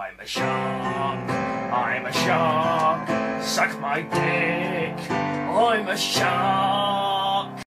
I'm a shark. I'm a shark. Suck my dick. I'm a shark.